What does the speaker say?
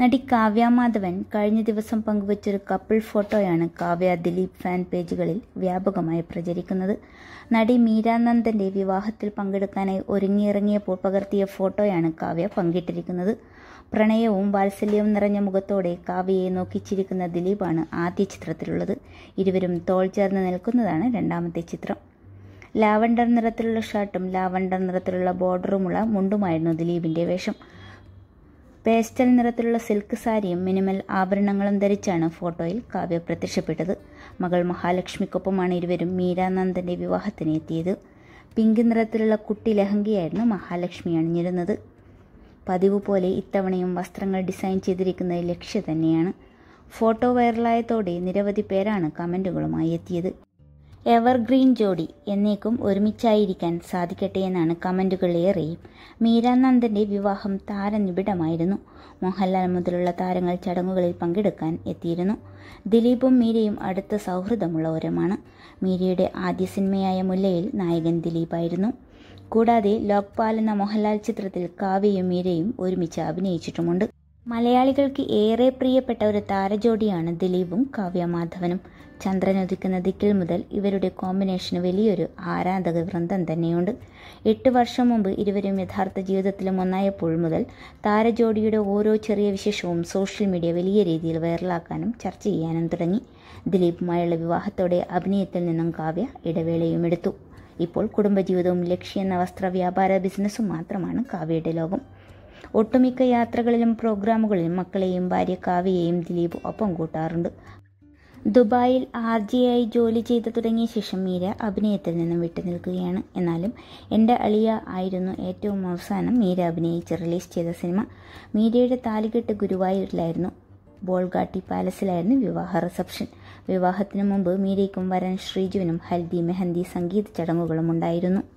നടി കാവ്യ മാധവൻ കഴിഞ്ഞ ദിവസം പങ്കുവച്ചൊരു കപ്പിൾ ഫോട്ടോയാണ് കാവ്യ ദിലീപ് ഫാൻ പേജുകളിൽ വ്യാപകമായി പ്രചരിക്കുന്നത്. നടി മീരാനന്ദന്റെ വിവാഹത്തിൽ പങ്കെടുക്കാനായി ഒരുങ്ങിയിറങ്ങിയപ്പോൾ പകർത്തിയ ഫോട്ടോയാണ് കാവ്യ പങ്കിട്ടിരിക്കുന്നത്. പ്രണയവും വാത്സല്യവും നിറഞ്ഞ മുഖത്തോടെ കാവ്യയെ നോക്കിച്ചിരിക്കുന്ന ദിലീപാണ് ആദ്യ ചിത്രത്തിലുള്ളത്. ഇരുവരും തോൾ ചേർന്ന് നിൽക്കുന്നതാണ് രണ്ടാമത്തെ ചിത്രം. ലാവണ്ടർ നിറത്തിലുള്ള ഷർട്ടും ലാവണ്ടർ നിറത്തിലുള്ള ബോർഡറുമുള്ള മുണ്ടുമായിരുന്നു ദിലീപിന്റെ വേഷം. പേസ്റ്റൽ നിറത്തിലുള്ള സിൽക്ക് സാരിയും മിനിമൽ ആഭരണങ്ങളും ധരിച്ചാണ് ഫോട്ടോയിൽ കാവ്യ പ്രത്യക്ഷപ്പെട്ടത്. മകൾ മഹാലക്ഷ്മിക്കൊപ്പമാണ് ഇരുവരും മീരാനന്ദന്റെ വിവാഹത്തിന് എത്തിയത്. പിങ്ക് നിറത്തിലുള്ള കുട്ടി ലഹങ്കയായിരുന്നു മഹാലക്ഷ്മി അണിഞ്ഞിരുന്നത്. പതിവ് പോലെ ഇത്തവണയും വസ്ത്രങ്ങൾ ഡിസൈൻ ചെയ്തിരിക്കുന്നത് ലക്ഷ്യ തന്നെയാണ്. ഫോട്ടോ വൈറലായതോടെ നിരവധി പേരാണ് കമന്റുകളുമായി എത്തിയത്. എവർഗ്രീൻ ജോഡി എന്നേക്കും ഒരുമിച്ചായിരിക്കാൻ സാധിക്കട്ടെ എന്നാണ് കമന്റുകൾ ഏറെയും. മീരാനന്ദന്റെ വിവാഹം താരനിബിഡമായിരുന്നു. മോഹൻലാൽ മുതലുള്ള താരങ്ങൾ ചടങ്ങുകളിൽ പങ്കെടുക്കാൻ എത്തിയിരുന്നു. ദിലീപും മീരയും അടുത്ത സൗഹൃദമുള്ളവരുമാണ് മീരയുടെ ആദ്യ സിനിമയായ മുല്ലയിൽ നായകൻ ദിലീപായിരുന്നു. കൂടാതെ ലോക്പാൽ എന്ന മോഹൻലാൽ ചിത്രത്തിൽ കാവ്യയും മീരയും ഒരുമിച്ച് അഭിനയിച്ചിട്ടുമുണ്ട്. മലയാളികൾക്ക് ഏറെ പ്രിയപ്പെട്ട ഒരു താരജോഡിയാണ് ദിലീപും കാവ്യ മാധവനും ചന്ദ്രനുദിക്കുന്ന ദിക്കിൽ മുതൽ ഇവരുടെ കോമ്പിനേഷന് വലിയൊരു ആരാധക വൃന്ദം തന്നെയുണ്ട്. എട്ട് വർഷം മുമ്പ് ഇരുവരും യഥാർത്ഥ ജീവിതത്തിലും ഒന്നായപ്പോൾ മുതൽ താരജോഡിയുടെ ഓരോ ചെറിയ വിശേഷവും സോഷ്യൽ മീഡിയ വലിയ രീതിയിൽ വൈറലാക്കാനും ചർച്ച ചെയ്യാനും തുടങ്ങി. ദിലീപുമായുള്ള വിവാഹത്തോടെ അഭിനയത്തിൽ നിന്നും കാവ്യ ഇടവേളയും എടുത്തു. ഇപ്പോൾ കുടുംബജീവിതവും ലക്ഷ്യ എന്ന വസ്ത്ര വ്യാപാര ബിസിനസ്സും മാത്രമാണ് കാവ്യയുടെ ലോകം. ഒട്ടുമിക്ക യാത്രകളിലും പ്രോഗ്രാമുകളിലും മക്കളെയും ഭാര്യ കാവ്യയെയും ദിലീപ് ഒപ്പം കൂട്ടാറുണ്ട്. ദുബായിൽ ആർ ജി ആയി ജോലി ചെയ്തു തുടങ്ങിയ ശേഷം മീര അഭിനയത്തിൽ നിന്നും വിട്ടുനിൽക്കുകയാണ് എന്നാലും എന്റെ അളിയ ആയിരുന്നു ഏറ്റവും അവസാനം മീര അഭിനയിച്ച് റിലീസ് ചെയ്ത സിനിമ. മീരയുടെ താലികെട്ട് ഗുരുവായൂരിലായിരുന്നു. ബോൾഗാട്ടി പാലസിലായിരുന്നു വിവാഹ റിസപ്ഷൻ. വിവാഹത്തിനു മുമ്പ് മീരയ്ക്കും വരൻ ശ്രീജുവിനും ഹൽദി മെഹന്തി സംഗീത ചടങ്ങുകളും ഉണ്ടായിരുന്നു.